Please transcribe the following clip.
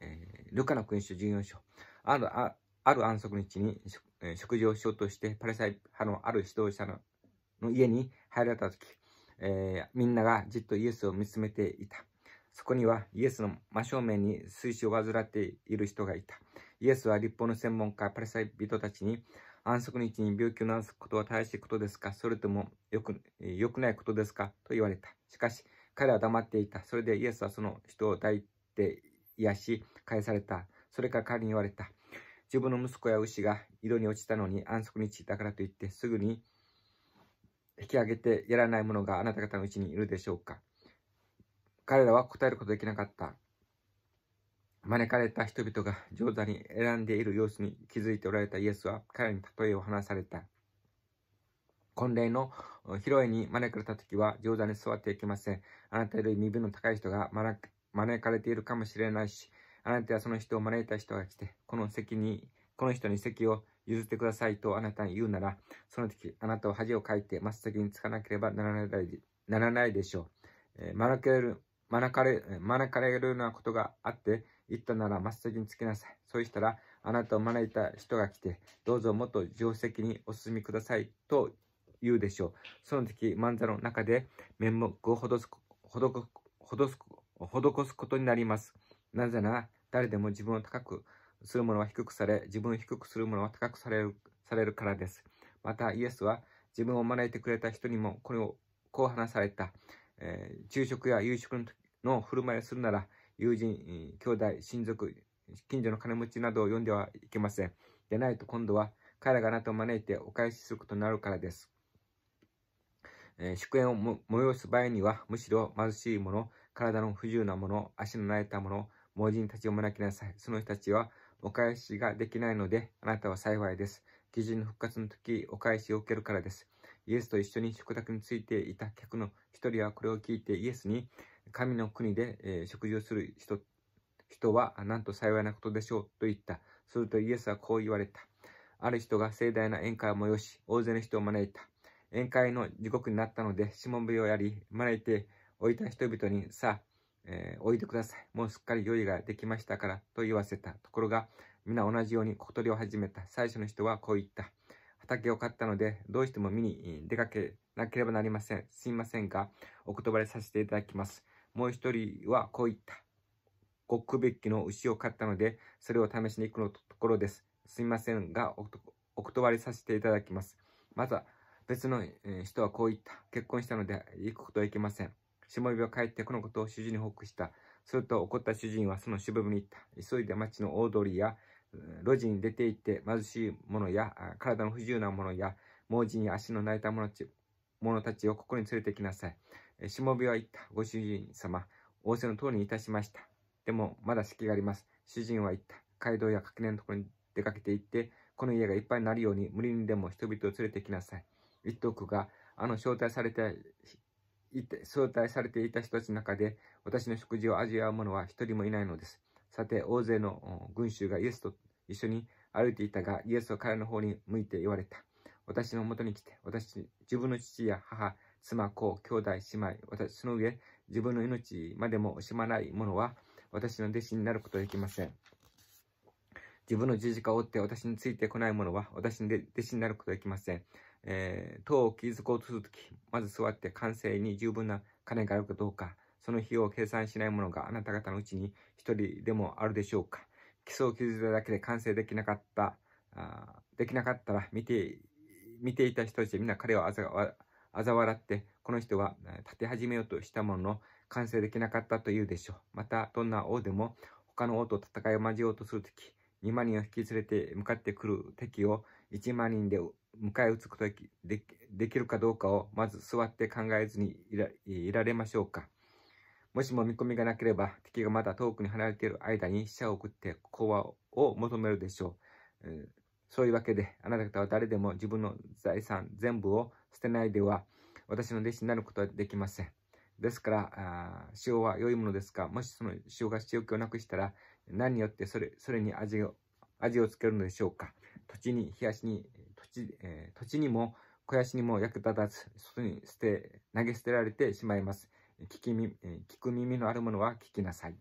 えー、ルカの君主14章。ある、あある安息日に食事をしようとして、パレサイ派のある指導者のの家に入られたとき、えー、みんながじっとイエスを見つめていた。そこにはイエスの真正面に水死を患っている人がいた。イエスは立法の専門家、パレサイ人たちに、安息日に病気を治すことは大しいことですか？それともよく良くないことですか？と言われた。しかし、彼は黙っていた。それでイエスはその人を抱いて癒し、返された。それから彼に言われた。自分の息子や牛が井戸に落ちたのに安息日だからといってすぐに引き上げてやらない者があなた方のうちにいるでしょうか彼らは答えることできなかった。招かれた人々が上手に選んでいる様子に気づいておられたイエスは彼に例えを話された。婚礼の披露宴に招かれた時は上手に座っていけません。あなたより身分の高い人が招招かれているかもしれないし、あなたはその人を招いた人が来て、この席に、この人に席を譲ってくださいとあなたに言うなら、その時、あなたは恥をかいて真っ先につかなければならないならないでしょう。えー、招かれる、招かれ、招かれるようなことがあって、言ったなら真っ先につけなさい。そうしたら、あなたを招いた人が来て、どうぞもっと定石にお進みくださいと言うでしょう。その時、漫才の中で面目を施す、施す、施すことになります。なぜなら、誰でも自分を高くする者は低くされ、自分を低くする者は高くされるされるからです。また、イエスは自分を招いてくれた人にもこれをこう話された。えー、昼食や夕食の振る舞いをするなら、友人、兄弟、親族、近所の金持ちなどを呼んではいけません。でないと今度は彼らがあなたを招いてお返しすることになるからです。えー、祝宴を催す場合には、むしろ貧しい者、体の不自由な者、足の慣れた者、盲人たちを招きなさい。その人たちはお返しができないので、あなたは幸いです。基準の復活の時、お返しを受けるからです。イエスと一緒に食卓についていた客の一人はこれを聞いてイエスに、神の国で、え、食事をする人人はなんと幸いなことでしょうと言った。するとイエスはこう言われた。ある人が盛大な宴会を催し、大勢の人を招いた。宴会の時刻になったので、しもべをやり、招いておいた人々に、さあ、えー、おいでください。もうすっかり用意ができましたから、と言わせた。ところが、皆同じように小鳥を始めた。最初の人はこう言った。畑を買ったので、どうしても見に出かけなければなりません。すみませんが、お断りさせていただきます。もう一人はこう言った。極べきの牛を買ったので、それを試しに行くのところです。すみませんがお、お断りさせていただきます。また、別の人はこう言った。結婚したので行くことはいけません。しもべは帰ってこのことを主人に報告した。すると怒った主人はそのしもべに言った。急いで町の大通りや路地に出て行って貧しい者や体の不自由な者や盲人や足の泣いた者たちをここに連れてきなさい。しもべは言った。ご主人様、仰せの通りにいたしました。でも、まだ敷があります。主人は言った。街道や垣根のところに出かけて行って、この家がいっぱいになるように無理にでも人々を連れてきなさい。言っておくが、あの招待されて招待されていた人たちの中で、私の食事を味わう者は一人もいないのです。さて、大勢の群衆がイエスと一緒に歩いていたが、イエスは彼の方に向いて言われた。私のもとに来て、私、自分の父や母、妻、子、兄弟、姉妹、私、その上、自分の命までも惜しまない者は、私の弟子になることはできません。自分の十字架を追って私についてこない者は、私の弟子になることはできません。えー、塔を築こうとするとき、まず座って完成に十分な金があるかどうか、その費用を計算しないものがあなた方のうちに一人でもあるでしょうか。基礎を築いただけで完成できなかった、あできなかったら見て、見ていた人たちはみんな彼をあざ笑って、この人は立て始めようとしたものの完成できなかったと言うでしょう。また、どんな王でも他の王と戦いを交えようとするとき、2万人を引き連れて向かってくる敵を1万人で迎え撃つことができるかどうかをまず座って考えずにいられましょうか。もしも見込みがなければ敵がまだ遠くに離れている間に死者を送って講和を求めるでしょう。そういうわけであなた方は誰でも自分の財産全部を捨てないでは私の弟子になることはできません。ですから、塩は良いものですが、もしその塩が塩気をなくしたら何によってそれそれに味を味をつけるのでしょうか。土地に冷やしに地,、えー、土地にも肥やしにも役立たず、外に捨て、投げ捨てられてしまいます。聞き耳、聞く耳のあるものは聞きなさい。